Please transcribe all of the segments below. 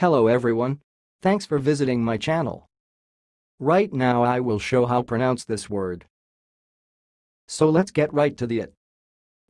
Hello everyone. Thanks for visiting my channel. Right now I will show how pronounce this word. So let's get right to the it.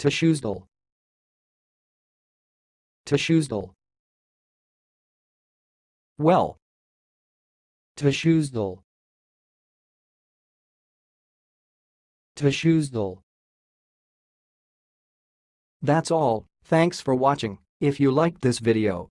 Totiusdal. Totiusdal. Well. Totiusdal. Totiusdal. That's all, thanks for watching. If you liked this video,